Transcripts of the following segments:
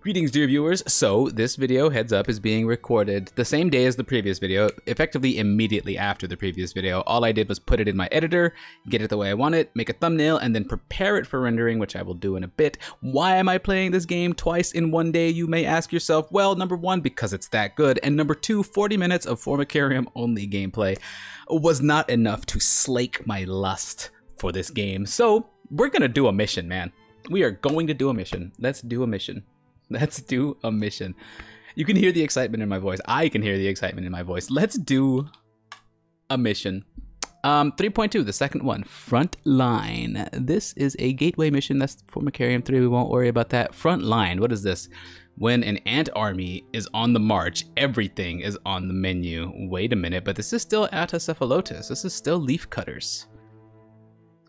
Greetings, dear viewers. So, this video, heads up, is being recorded the same day as the previous video, effectively immediately after the previous video. All I did was put it in my editor, get it the way I want it, make a thumbnail, and then prepare it for rendering, which I will do in a bit. Why am I playing this game twice in one day, you may ask yourself? Well, number one, because it's that good, and number two, 40 minutes of Formicarium only gameplay was not enough to slake my lust for this game. So, we're gonna do a mission, man. We are going to do a mission. Let's do a mission. Let's do a mission. You can hear the excitement in my voice. I can hear the excitement in my voice. Let's do a mission. Um, 3.2, the second one, front line. This is a gateway mission. That's Formicarium 3. We won't worry about that. Front line, what is this? When an ant army is on the march, everything is on the menu. Wait a minute, but this is still Atta cephalotes. This is still leaf cutters.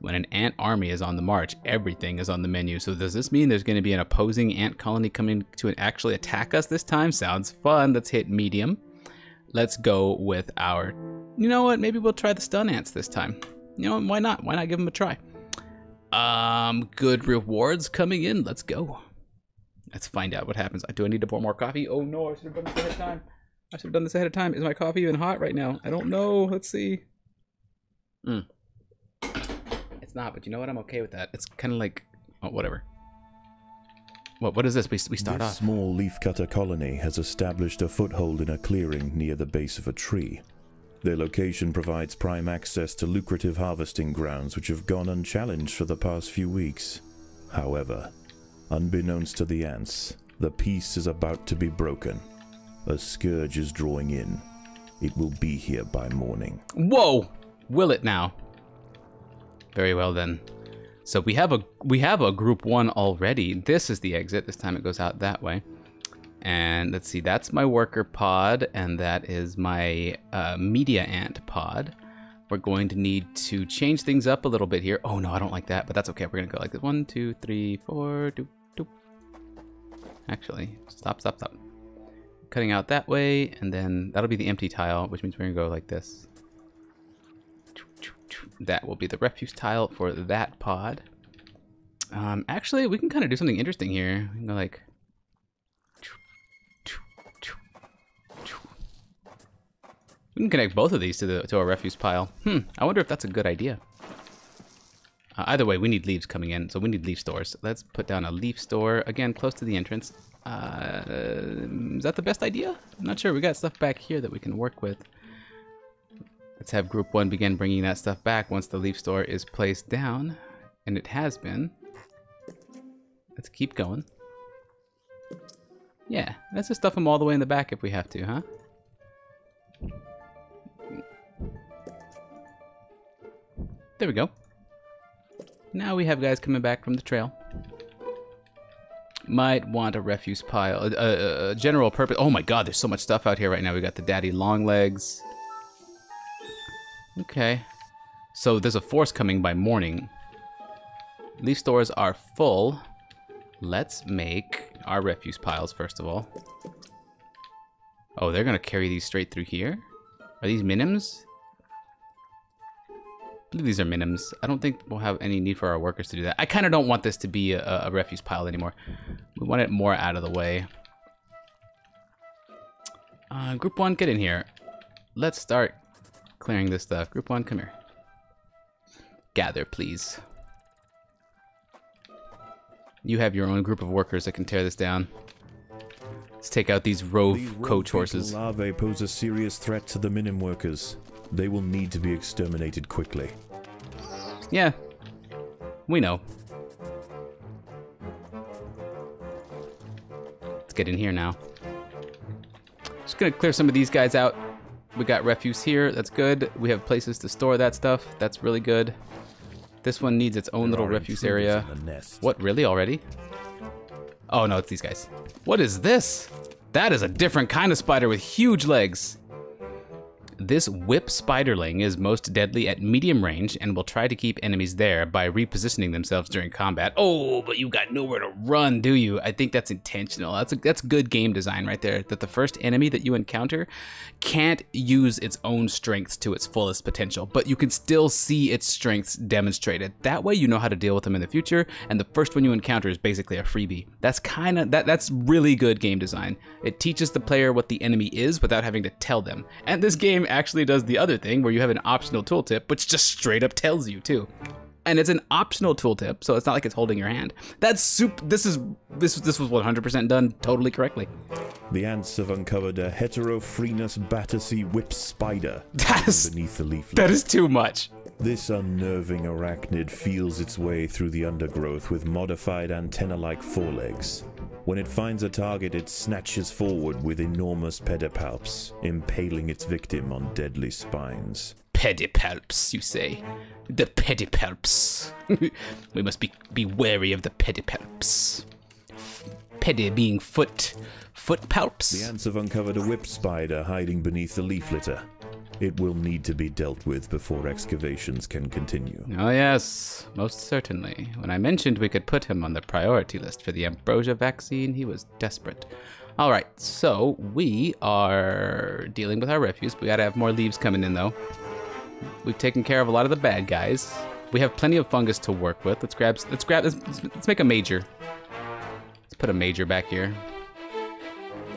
When an ant army is on the march, everything is on the menu. So does this mean there's going to be an opposing ant colony coming to actually attack us this time? Sounds fun. Let's hit medium. Let's go with our... You know what? Maybe we'll try the stun ants this time. You know, why not? Why not give them a try? Um, good rewards coming in. Let's go. Let's find out what happens. Do I need to pour more coffee? Oh no, I should have done this ahead of time. I should have done this ahead of time. Is my coffee even hot right now? I don't know. Let's see. Hmm. It's not, but you know what? I'm okay with that. It's kind of like, oh, whatever. What, what is this? We, we start this off. small leafcutter colony has established a foothold in a clearing near the base of a tree. Their location provides prime access to lucrative harvesting grounds which have gone unchallenged for the past few weeks. However, unbeknownst to the ants, the peace is about to be broken. A scourge is drawing in. It will be here by morning. Whoa! Will it now? Very well then. So we have a we have a group one already. This is the exit. This time it goes out that way. And let's see, that's my worker pod, and that is my uh, media ant pod. We're going to need to change things up a little bit here. Oh no, I don't like that, but that's okay. We're gonna go like this. One, two, three, four, doop, doop. Actually, stop, stop, stop. Cutting out that way, and then that'll be the empty tile, which means we're gonna go like this. That will be the refuse tile for that pod. Um, actually, we can kind of do something interesting here. We can go like... We can connect both of these to the to our refuse pile. Hmm, I wonder if that's a good idea. Uh, either way, we need leaves coming in, so we need leaf stores. Let's put down a leaf store, again, close to the entrance. Uh, is that the best idea? I'm not sure. We got stuff back here that we can work with. Let's have group one begin bringing that stuff back once the leaf store is placed down. And it has been. Let's keep going. Yeah, let's just stuff them all the way in the back if we have to, huh? There we go. Now we have guys coming back from the trail. Might want a refuse pile, a, a, a general purpose. Oh my god, there's so much stuff out here right now. We got the daddy long legs. Okay. So there's a force coming by morning. These stores are full. Let's make our refuse piles first of all. Oh, they're gonna carry these straight through here? Are these minims? I believe these are minims. I don't think we'll have any need for our workers to do that. I kind of don't want this to be a, a refuse pile anymore. We want it more out of the way. Uh, group one, get in here. Let's start clearing this stuff. Group one, come here. Gather, please. You have your own group of workers that can tear this down. Let's take out these rove coach horses. larvae pose a serious threat to the minim workers. They will need to be exterminated quickly. Yeah, we know. Let's get in here now. Just gonna clear some of these guys out. We got refuse here, that's good. We have places to store that stuff, that's really good. This one needs its own There little refuse area. in the nest. What, really already? Oh no, it's these guys. What is this? That is a different kind of spider with huge legs. This whip spiderling is most deadly at medium range and will try to keep enemies there by repositioning themselves during combat. Oh, but you got nowhere to run, do you? I think that's intentional. That's a, that's good game design right there. That the first enemy that you encounter can't use its own strengths to its fullest potential, but you can still see its strengths demonstrated. That way you know how to deal with them in the future, and the first one you encounter is basically a freebie. That's kind of that that's really good game design. It teaches the player what the enemy is without having to tell them. And this game actually does the other thing where you have an optional tooltip, which just straight up tells you too. And it's an optional tooltip, so it's not like it's holding your hand. That's soup. This is this this was 100% done totally correctly. The ants have uncovered a Heterophrynus batesii whip spider That is beneath the leaflet. that is too much. This unnerving arachnid feels its way through the undergrowth with modified antenna-like forelegs. When it finds a target, it snatches forward with enormous pedipalps, impaling its victim on deadly spines. Pedipalps, you say? The pedipalps. we must be be wary of the pedipalps. Pedi being foot, foot palps? The ants have uncovered a whip spider hiding beneath the leaf litter. It will need to be dealt with before excavations can continue. Oh yes, most certainly. When I mentioned we could put him on the priority list for the ambrosia vaccine, he was desperate. All right, so we are dealing with our refuse. We gotta have more leaves coming in though. We've taken care of a lot of the bad guys. We have plenty of fungus to work with. Let's grab. Let's grab. Let's, let's make a major. Let's put a major back here.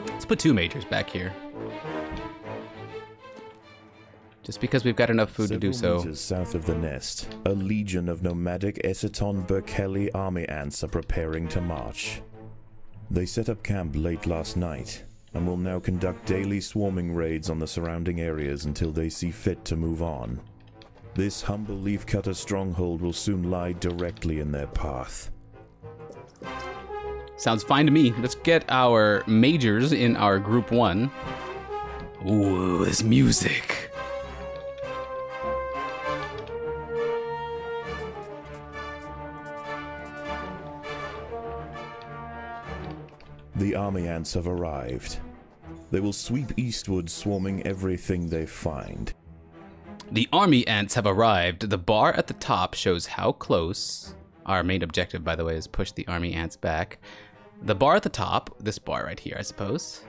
Let's put two majors back here. Just because we've got enough food to do Several so. meters south of the nest, a legion of nomadic Eciton burchellii army ants are preparing to march. They set up camp late last night and will now conduct daily swarming raids on the surrounding areas until they see fit to move on. This humble leafcutter stronghold will soon lie directly in their path. Sounds fine to me. Let's get our majors in our group one. Ooh, this music. The army ants have arrived. They will sweep eastward, swarming everything they find. The army ants have arrived. The bar at the top shows how close. Our main objective, by the way, is push the army ants back. The bar at the top, this bar right here, I suppose,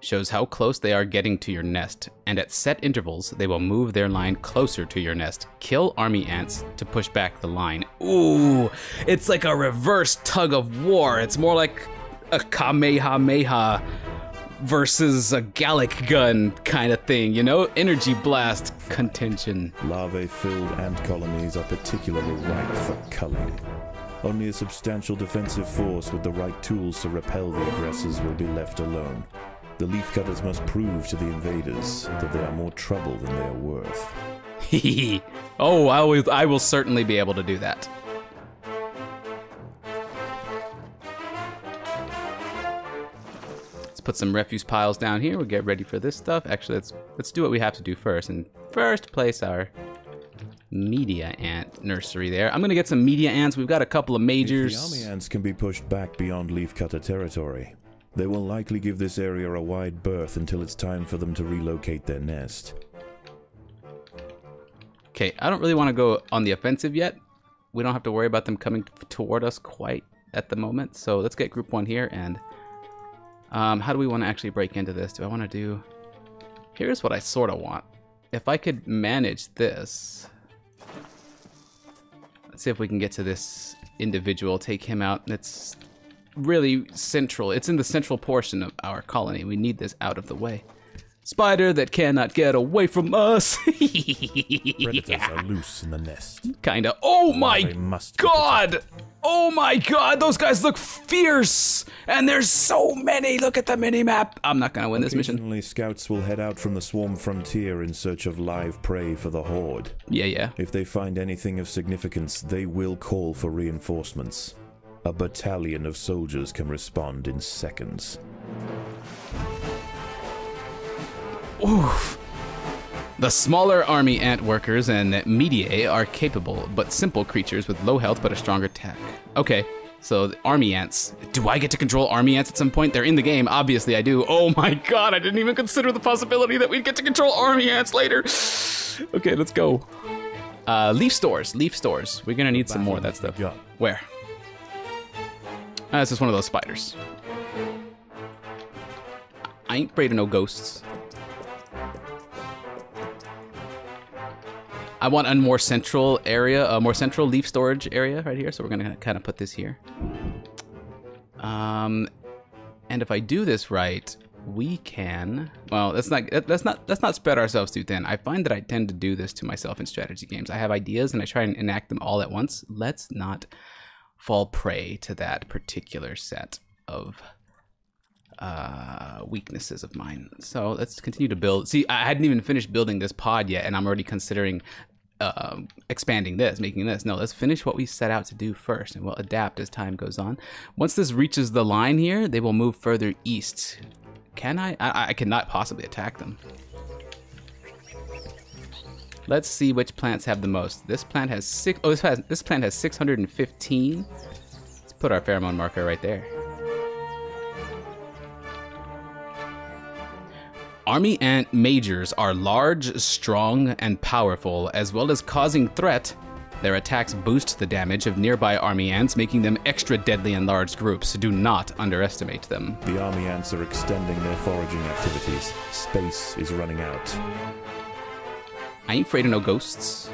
shows how close they are getting to your nest. And at set intervals, they will move their line closer to your nest. Kill army ants to push back the line. Ooh, it's like a reverse tug of war. It's more like a Kamehameha versus a Galick Gun kind of thing, you know? Energy blast contention. Larvae-filled ant colonies are particularly ripe for culling. Only a substantial defensive force with the right tools to repel the aggressors will be left alone. The leafcutters must prove to the invaders that they are more trouble than they are worth. oh, I will, I will certainly be able to do that. Put some refuse piles down here. We'll get ready for this stuff. Actually, let's let's do what we have to do first, and first place our media ant nursery there. I'm gonna get some media ants. We've got a couple of If majors. the army ants can be pushed back beyond leafcutter territory, they will likely give this area a wide berth until it's time for them to relocate their nest. Okay, I don't really want to go on the offensive yet. We don't have to worry about them coming toward us quite at the moment. So let's get group one here. And um, how do we want to actually break into this? Do I want to do... Here's what I sort of want. If I could manage this... Let's see if we can get to this individual, take him out. It's really central. It's in the central portion of our colony. We need this out of the way. Spider that cannot get away from us. Predators are loose in the nest. Kinda. Oh my god! Oh my god, those guys look fierce! And there's so many! Look at the mini map! I'm not gonna win this mission. Occasionally, scouts will head out from the swarm frontier in search of live prey for the horde. Yeah, yeah. If they find anything of significance, they will call for reinforcements. A battalion of soldiers can respond in seconds. Oof. The smaller army ant workers and mediae are capable but simple creatures with low health but a stronger attack. Okay, So the army ants. Do I get to control army ants at some point? They're in the game. Obviously I do. Oh my god, I didn't even consider the possibility that we'd get to control army ants later. okay, let's go. Uh, leaf stores, leaf stores. We're gonna need some more of that stuff. Where? Ah, this is one of those spiders. I ain't afraid of no ghosts. I want a more central area, a more central leaf storage area right here. So we're gonna kind of put this here. Um, and if I do this right, we can. Well, let's not let's not let's not spread ourselves too thin. I find that I tend to do this to myself in strategy games. I have ideas and I try and enact them all at once. Let's not fall prey to that particular set of uh, weaknesses of mine. So let's continue to build. See, I hadn't even finished building this pod yet, and I'm already considering uh, expanding this, making this. No, let's finish what we set out to do first, and we'll adapt as time goes on. Once this reaches the line here, they will move further east. Can I? I, I cannot possibly attack them. Let's see which plants have the most. This plant has six. Oh, this has this plant has 615. Let's put our pheromone marker right there. Army ant majors are large, strong, and powerful, as well as causing threat. Their attacks boost the damage of nearby army ants, making them extra deadly in large groups. Do not underestimate them. The army ants are extending their foraging activities. Space is running out. I ain't afraid of no ghosts.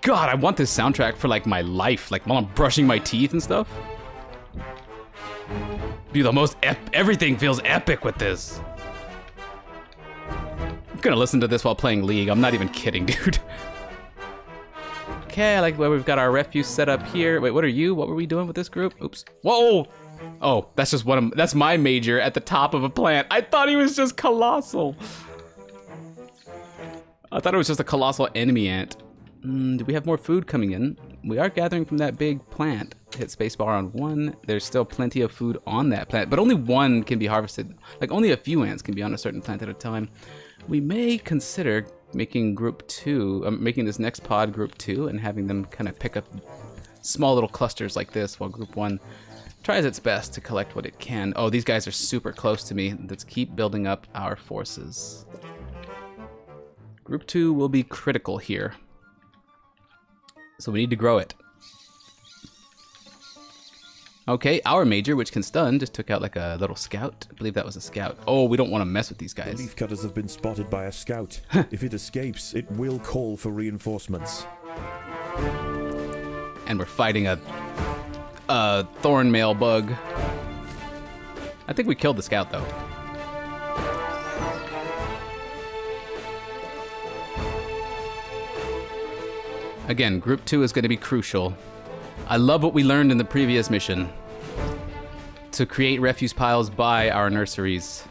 God, I want this soundtrack for like my life, like while I'm brushing my teeth and stuff. Be the most everything feels epic with this. I'm gonna listen to this while playing League. I'm not even kidding, dude. Okay, I like where we've got our refuse set up here. Wait, what are you? What were we doing with this group? Oops. Whoa! Oh, that's just one of that's my major at the top of a plant. I thought he was just colossal. I thought it was just a colossal enemy ant. Mm, do we have more food coming in? We are gathering from that big plant. Hit spacebar on one. There's still plenty of food on that plant, but only one can be harvested. Like only a few ants can be on a certain plant at a time. We may consider making group two, um, making this next pod group two, and having them kind of pick up small little clusters like this, while group one tries its best to collect what it can. Oh, these guys are super close to me. Let's keep building up our forces. Group two will be critical here. So we need to grow it. Okay, our major, which can stun, just took out like a little scout. I believe that was a scout. Oh, we don't want to mess with these The guys. leaf cutters have been spotted by a scout. if it escapes, it will call for reinforcements. And we're fighting a, a thorn mail bug. I think we killed the scout though. Again, group two is going to be crucial. I love what we learned in the previous mission. To create refuse piles by our nurseries.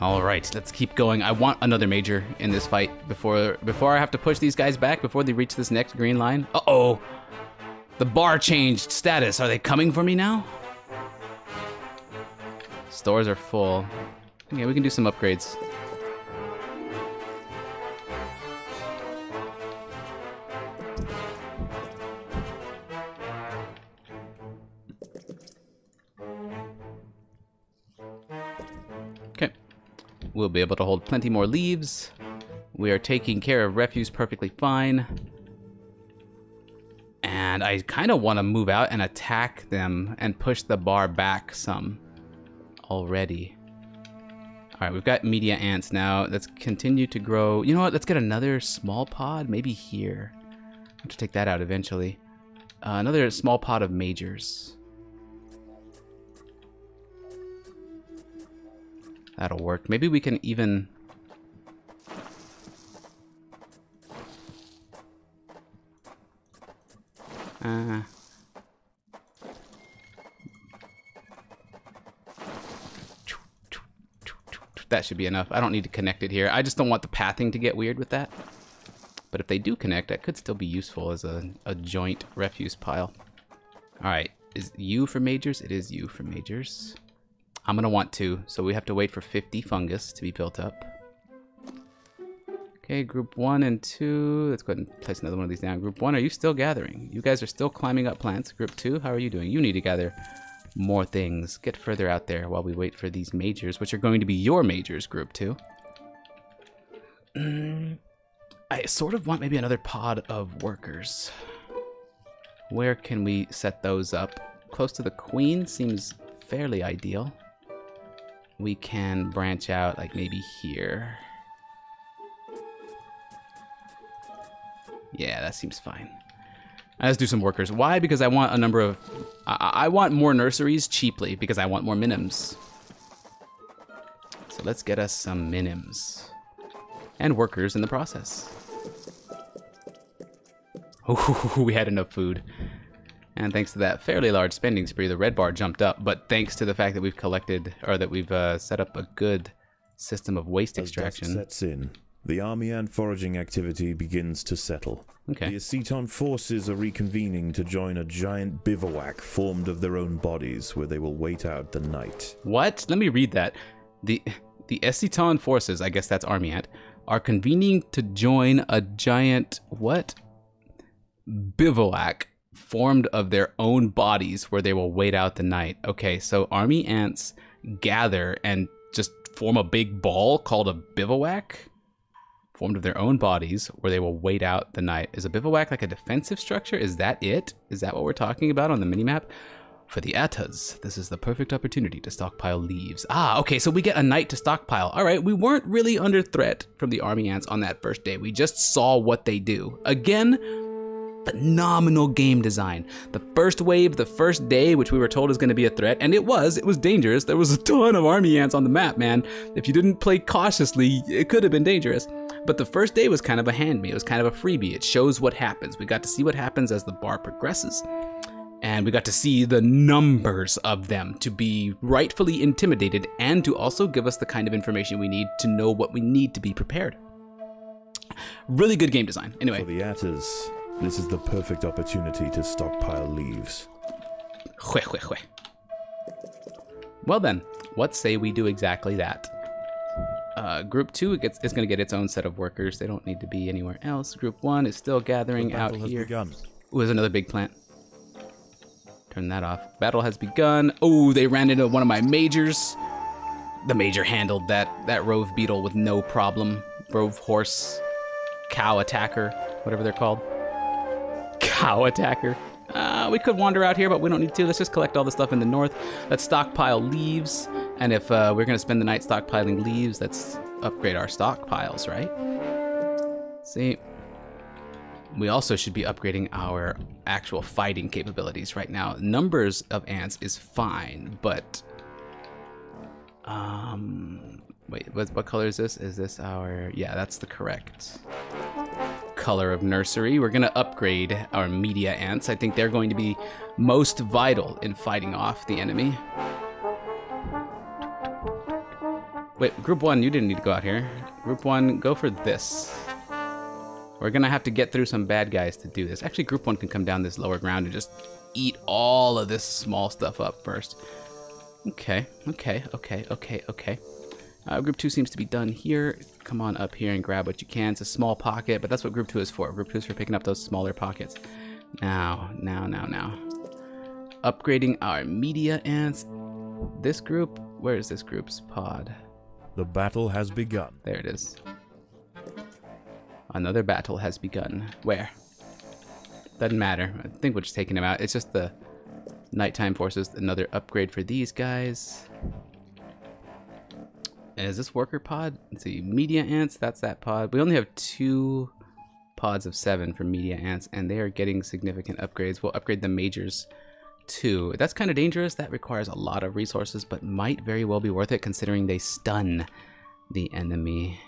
All right, let's keep going. I want another major in this fight before before I have to push these guys back before they reach this next green line. Uh-oh. The bar changed status. Are they coming for me now? Stores are full. Okay, we can do some upgrades. We'll be able to hold plenty more leaves. We are taking care of refuse perfectly fine. And I kind of want to move out and attack them and push the bar back some already. All right, we've got media ants now. Let's continue to grow. You know what? Let's get another small pod, maybe here. I have to take that out eventually. Uh, another small pod of majors. That'll work. Maybe we can even... Uh, that should be enough. I don't need to connect it here. I just don't want the pathing to get weird with that. But if they do connect, that could still be useful as a, a joint refuse pile. All right, is U for majors? It is U for majors. I'm gonna want two, so we have to wait for 50 fungus to be built up. Okay, group one and two. Let's go ahead and place another one of these down. Group one, are you still gathering? You guys are still climbing up plants. Group two, how are you doing? You need to gather more things. Get further out there while we wait for these majors, which are going to be your majors, group two. I sort of want maybe another pod of workers. Where can we set those up? Close to the queen seems fairly ideal. We can branch out like maybe here. Yeah, that seems fine. Let's do some workers. Why? Because I want a number of... I, I want more nurseries cheaply because I want more minims. So let's get us some minims. And workers in the process. Ooh, we had enough food. And thanks to that fairly large spending spree, the red bar jumped up. But thanks to the fact that we've collected, or that we've uh, set up a good system of waste extraction. As dusk sets in, the army and foraging activity begins to settle. Okay. The Eciton forces are reconvening to join a giant bivouac formed of their own bodies where they will wait out the night. What? Let me read that. The the Eciton forces, I guess that's army ant, are convening to join a giant what? Bivouac formed of their own bodies where they will wait out the night. Okay, so army ants gather and just form a big ball called a bivouac? formed of their own bodies where they will wait out the night. Is a bivouac like a defensive structure? Is that it? Is that what we're talking about on the minimap? For the Attas, this is the perfect opportunity to stockpile leaves. Ah, okay, so we get a night to stockpile. All right, we weren't really under threat from the army ants on that first day. We just saw what they do. Again, phenomenal game design. The first wave, the first day, which we were told is going to be a threat, and it was, it was dangerous. There was a ton of army ants on the map, man. If you didn't play cautiously, it could have been dangerous. But the first day was kind of a hand me. It was kind of a freebie. It shows what happens. We got to see what happens as the bar progresses. And we got to see the numbers of them to be rightfully intimidated and to also give us the kind of information we need to know what we need to be prepared. Really good game design. Anyway. For the Attas, this is the perfect opportunity to stockpile leaves. Well then, what say we do exactly that? Uh, group two gets, is going to get its own set of workers. They don't need to be anywhere else. Group one is still gathering out here. Begun. Ooh, there's another big plant. Turn that off. Battle has begun. Oh, they ran into one of my majors. The major handled that that rove beetle with no problem. Rove horse, cow attacker, whatever they're called. Cow attacker. Uh, we could wander out here, but we don't need to. Let's just collect all the stuff in the north. Let's stockpile leaves. And if uh, we're gonna spend the night stockpiling leaves, let's upgrade our stockpiles, right? See, we also should be upgrading our actual fighting capabilities right now. Numbers of ants is fine, but um, wait, what, what color is this? Is this our? Yeah, that's the correct color of nursery. We're gonna upgrade our media ants. I think they're going to be most vital in fighting off the enemy. Wait, group one, you didn't need to go out here. Group one, go for this. We're gonna have to get through some bad guys to do this. Actually, group one can come down this lower ground and just eat all of this small stuff up first. Okay, okay, okay, okay, okay. Uh, group two seems to be done here. Come on up here and grab what you can. It's a small pocket, but that's what group two is for. Group two is for picking up those smaller pockets. Now, now, now, now. Upgrading our media ants. This group, where is this group's pod? The battle has begun. There it is. Another battle has begun. Where? Doesn't matter. I think we're just taking them out. It's just the nighttime forces. Another upgrade for these guys. Is this worker pod? Let's see. Media ants. That's that pod. We only have two pods of seven for media ants, and they are getting significant upgrades. We'll upgrade the majors too. That's kind of dangerous. That requires a lot of resources, but might very well be worth it considering they stun the enemy.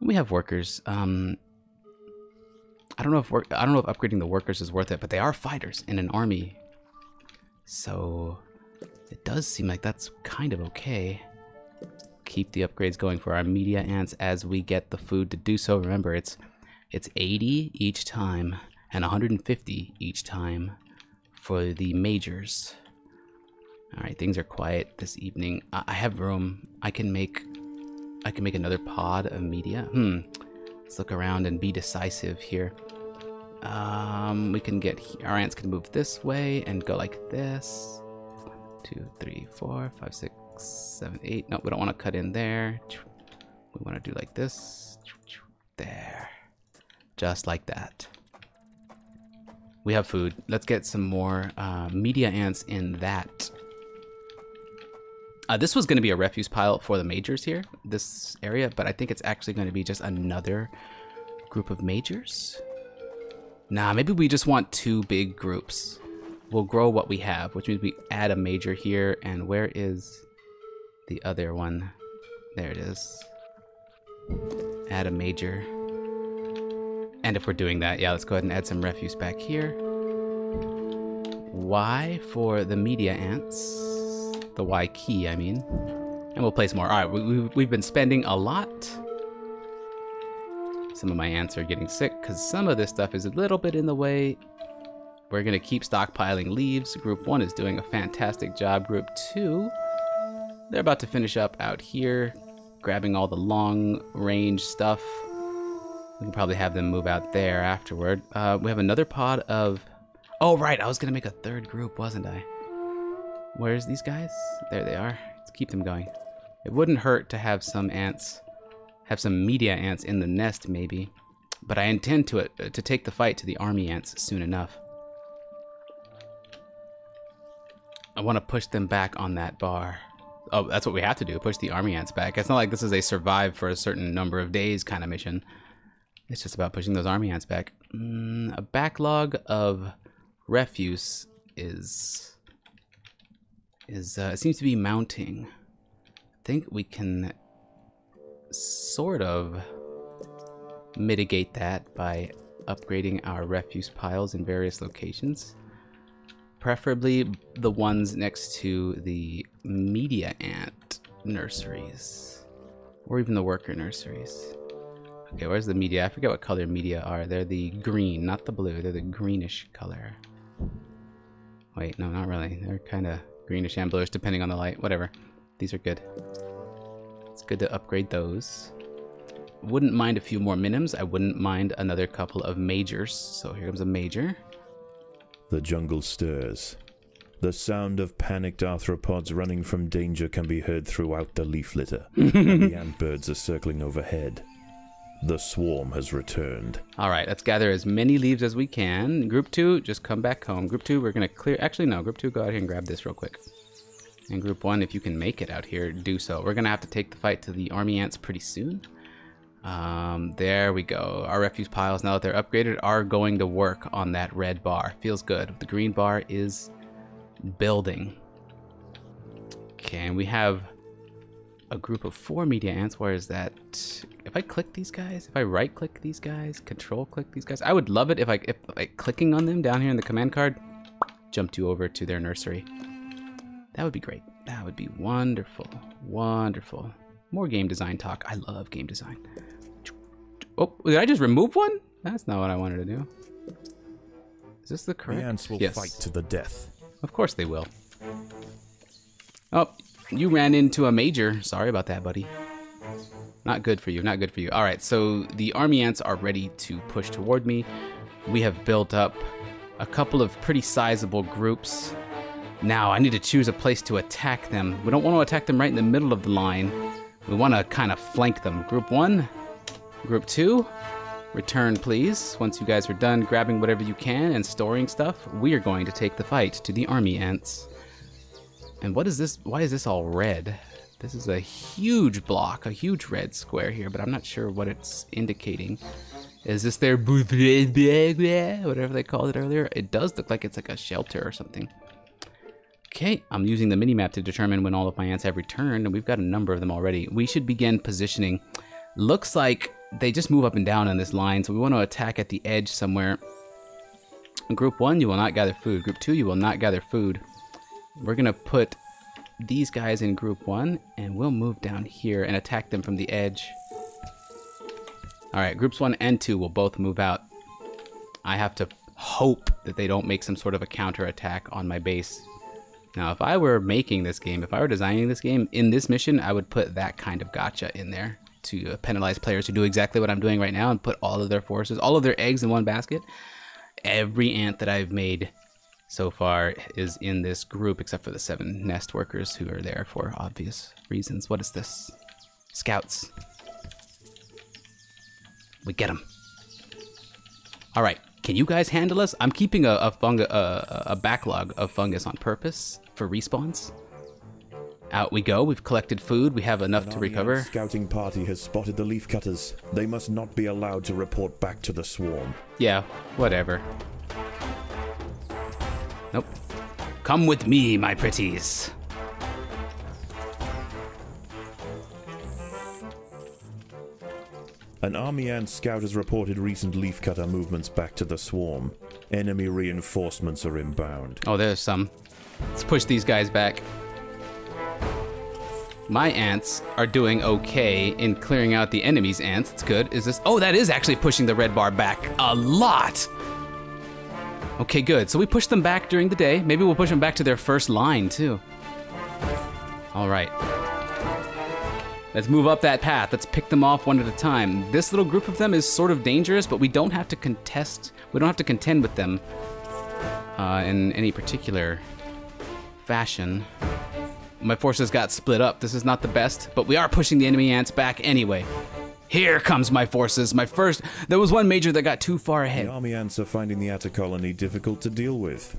We have workers. Um, I don't know if work, I don't know if upgrading the workers is worth it, but they are fighters in an army, so it does seem like that's kind of okay. Keep the upgrades going for our media ants as we get the food to do so. Remember, it's it's 80 each time and 150 each time for the majors. All right, things are quiet this evening. I have room. I can make, I can make another pod of media. Hmm. Let's look around and be decisive here. Um, we can get our ants can move this way and go like this. Two, three, four, five, six, seven, eight. No, we don't want to cut in there. We want to do like this. There. Just like that. We have food. Let's get some more uh, media ants in that. Uh, this was going to be a refuse pile for the majors here, this area, but I think it's actually going to be just another group of majors. Nah, maybe we just want two big groups. We'll grow what we have, which means we add a major here. And where is the other one? There it is. Add a major. And if we're doing that, yeah, let's go ahead and add some refuse back here. Y for the media ants. The Y key, I mean. And we'll place more. All right, we, we, we've been spending a lot. Some of my ants are getting sick because some of this stuff is a little bit in the way. We're going to keep stockpiling leaves. Group 1 is doing a fantastic job. Group 2, they're about to finish up out here, grabbing all the long range stuff. We can probably have them move out there afterward. Uh, we have another pod of... Oh, right, I was going to make a third group, wasn't I? Where's these guys? There they are. Let's keep them going. It wouldn't hurt to have some ants have some media ants in the nest, maybe. But I intend to, uh, to take the fight to the army ants soon enough. I want to push them back on that bar. Oh, that's what we have to do, push the army ants back. It's not like this is a survive for a certain number of days kind of mission. It's just about pushing those army ants back. Mm, a backlog of refuse is... is uh, seems to be mounting. I think we can sort of mitigate that by upgrading our refuse piles in various locations. Preferably the ones next to the media ant nurseries. Or even the worker nurseries. Okay, where's the media? I forget what color media are. They're the green, not the blue. They're the greenish color. Wait, no, not really. They're kind of greenish and bluish depending on the light. Whatever. These are good. It's good to upgrade those. Wouldn't mind a few more minims. I wouldn't mind another couple of majors. So here comes a major. The jungle stirs. The sound of panicked arthropods running from danger can be heard throughout the leaf litter. the ant birds are circling overhead. The swarm has returned. All right, let's gather as many leaves as we can. Group two, just come back home. Group two, we're gonna clear. Actually, no. Group two, go out here and grab this real quick. And group one, if you can make it out here, do so. We're gonna have to take the fight to the army ants pretty soon. Um, there we go. Our refuse piles, now that they're upgraded, are going to work on that red bar. Feels good. The green bar is building. Okay, and we have a group of four media ants. Where is that? If I click these guys, if I right click these guys, control click these guys, I would love it if I, if like clicking on them down here in the command card, jumped you over to their nursery. That would be great. That would be wonderful. Wonderful. More game design talk. I love game design. Oh, did I just remove one? That's not what I wanted to do. Is this the correct? The ants will yes. fight to the death. Of course they will. Oh, you ran into a major. Sorry about that, buddy. Not good for you, not good for you. All right, so the army ants are ready to push toward me. We have built up a couple of pretty sizable groups. Now I need to choose a place to attack them. We don't want to attack them right in the middle of the line. We want to kind of flank them. Group one, group two, return please. Once you guys are done grabbing whatever you can and storing stuff, we are going to take the fight to the army ants. And what is this? Why is this all red? This is a huge block, a huge red square here, but I'm not sure what it's indicating. Is this their whatever they called it earlier? It does look like it's like a shelter or something. Okay, I'm using the mini-map to determine when all of my ants have returned, and we've got a number of them already. We should begin positioning. Looks like they just move up and down on this line, so we want to attack at the edge somewhere. In group 1, you will not gather food. Group 2, you will not gather food. We're going to put these guys in group 1, and we'll move down here and attack them from the edge. Alright, groups 1 and 2 will both move out. I have to hope that they don't make some sort of a counter attack on my base now, if I were making this game, if I were designing this game, in this mission, I would put that kind of gotcha in there. To uh, penalize players who do exactly what I'm doing right now and put all of their forces, all of their eggs in one basket. Every ant that I've made so far is in this group, except for the seven nest workers who are there for obvious reasons. What is this? Scouts. We get them. All right, can you guys handle us? I'm keeping a a, a, a backlog of fungus on purpose for respawns. Out we go. We've collected food. We have enough An to recover. Scouting party has spotted the leaf cutters. They must not be allowed to report back to the swarm. Yeah, whatever. Nope. Come with me, my pretties. An army ant scout has reported recent leafcutter movements back to the swarm. Enemy reinforcements are inbound. Oh, there's some. Let's push these guys back. My ants are doing okay in clearing out the enemy's ants. It's good. Is this? Oh, that is actually pushing the red bar back a lot. Okay, good. So we push them back during the day. Maybe we'll push them back to their first line too. All right. Let's move up that path. Let's pick them off one at a time. This little group of them is sort of dangerous, but we don't have to contest. We don't have to contend with them uh, in any particular fashion. My forces got split up. This is not the best, but we are pushing the enemy ants back anyway. Here comes my forces. My first. There was one major that got too far ahead. The army ants are finding the Atta colony difficult to deal with.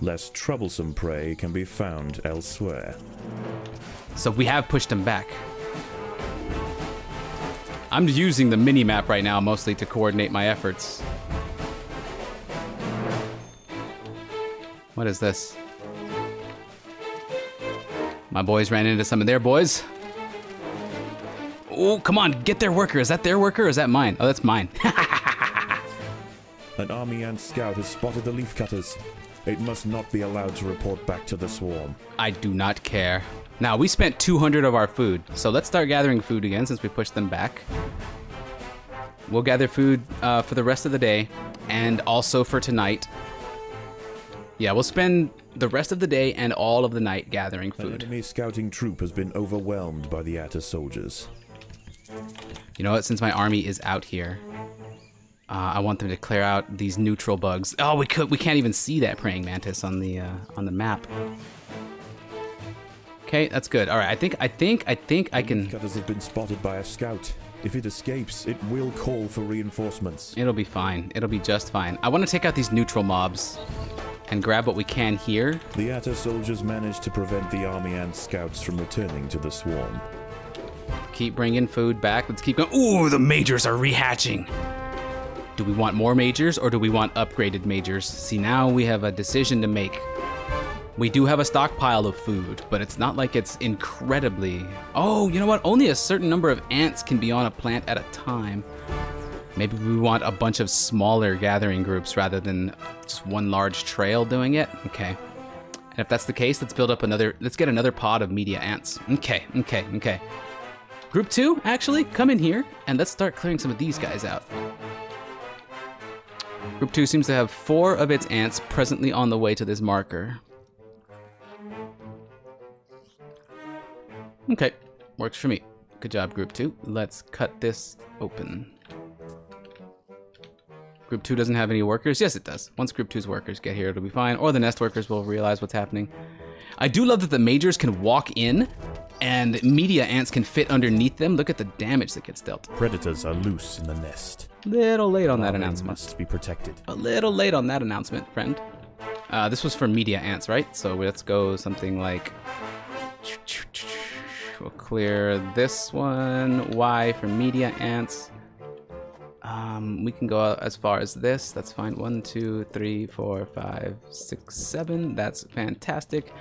Less troublesome prey can be found elsewhere. So we have pushed them back. I'm using the mini map right now mostly to coordinate my efforts. What is this? My boys ran into some of their boys. Oh, come on, get their worker. Is that their worker or is that mine? Oh, that's mine. An army ant scout has spotted the leaf cutters. It must not be allowed to report back to the swarm. I do not care. Now, we spent 200 of our food, so let's start gathering food again since we pushed them back. We'll gather food uh, for the rest of the day and also for tonight. Yeah, we'll spend the rest of the day and all of the night gathering An food. enemy scouting troop has been overwhelmed by the Atta soldiers. You know what? Since my army is out here, uh, I want them to clear out these neutral bugs. Oh, we could. We can't even see that praying mantis on the uh, on the map. Okay, that's good. All right, I think I think I think I can. Cutters have been spotted by a scout. If it escapes, it will call for reinforcements. It'll be fine. It'll be just fine. I want to take out these neutral mobs and grab what we can here. The Atta soldiers managed to prevent the army ant scouts from returning to the swarm. Keep bringing food back. Let's keep going. Ooh, the majors are rehatching. Do we want more majors or do we want upgraded majors? See, now we have a decision to make. We do have a stockpile of food, but it's not like it's incredibly. Oh, you know what? Only a certain number of ants can be on a plant at a time. Maybe we want a bunch of smaller gathering groups rather than just one large trail doing it. Okay. And if that's the case, let's build up another. Let's get another pod of media ants. Okay, okay, okay. Group two, actually, come in here and let's start clearing some of these guys out. Group two seems to have four of its ants presently on the way to this marker. Okay, works for me. Good job, group two. Let's cut this open. Group two doesn't have any workers. Yes, it does. Once group two's workers get here, it'll be fine. Or the nest workers will realize what's happening. I do love that the majors can walk in and media ants can fit underneath them. Look at the damage that gets dealt. Predators are loose in the nest. Little late on that Larvae announcement. must be protected. A little late on that announcement, friend. Uh, this was for media ants, right? So let's go something like. We'll clear this one. Y for media ants. Um, we can go as far as this. That's fine. One, two, three, four, five, six, seven. That's fantastic.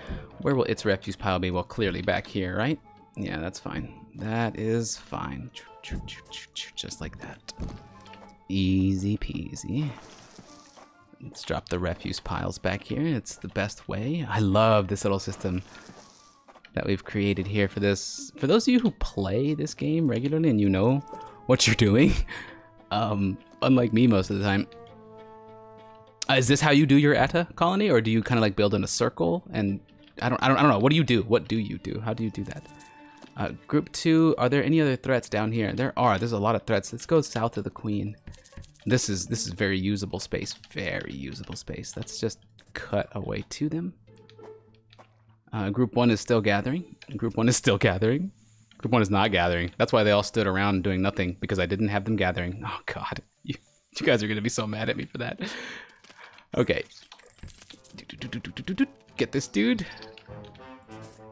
Where will its refuse pile be? Well, clearly back here, right? Yeah, that's fine. That is fine. Just like that. Easy peasy. Let's drop the refuse piles back here. It's the best way. I love this little system that we've created here for this. For those of you who play this game regularly and you know what you're doing, um, unlike me most of the time, uh, is this how you do your Atta colony, or do you kind of like build in a circle? And I don't, I don't, I don't know. What do you do? What do you do? How do you do that? Uh, group two, are there any other threats down here? There are. There's a lot of threats. Let's go south of the queen. This is this is very usable space. Very usable space. Let's just cut away to them. Uh, group one is still gathering. Group one is still gathering. Group one is not gathering. That's why they all stood around doing nothing because I didn't have them gathering. Oh God, you, you guys are gonna be so mad at me for that. Okay. Get this dude.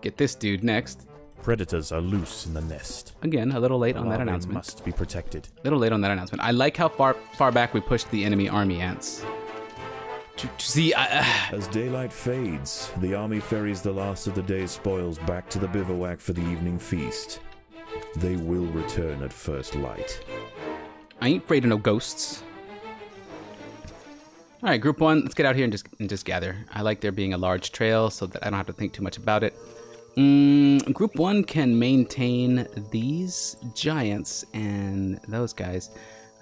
Get this dude next. Predators are loose in the nest. Again, a little late on that announcement. must be protected. A little late on that announcement. I like how far far back we pushed the enemy army ants. To, to see, I, uh, As daylight fades, the army ferries the last of the day's spoils back to the bivouac for the evening feast. They will return at first light. I ain't afraid of no ghosts. All right, group one, let's get out here and just and just gather. I like there being a large trail so that I don't have to think too much about it. Mm, group one can maintain these giants and those guys.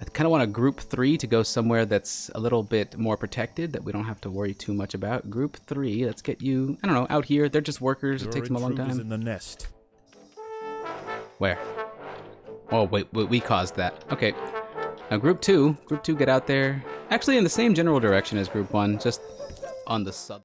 I kind of want a group three to go somewhere that's a little bit more protected that we don't have to worry too much about. Group three, let's get you, I don't know, out here. They're just workers. It takes them a long time. in the nest. Where? Oh, wait, wait, we caused that. Okay. Now, group two. Group two, get out there. Actually, in the same general direction as group one, just on the sub.